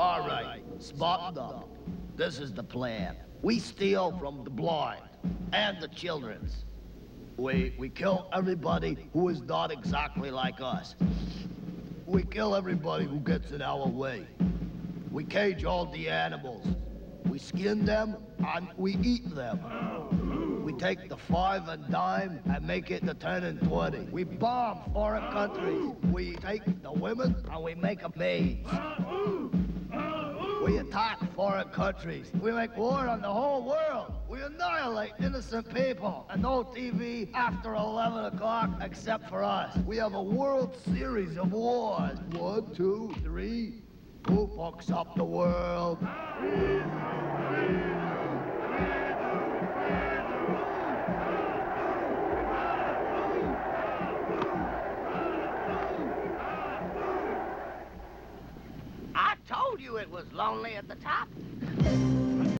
All right, smarten up. This is the plan. We steal from the blind and the children's. We, we kill everybody who is not exactly like us. We kill everybody who gets in our way. We cage all the animals. We skin them and we eat them. We take the five and dime and make it the ten and twenty. We bomb foreign countries. We take the women and we make them maids. Foreign countries. We make war on the whole world. We annihilate innocent people. And no TV after 11 o'clock except for us. We have a World Series of wars. One, two, three. Who fucks up the world? You it was lonely at the top.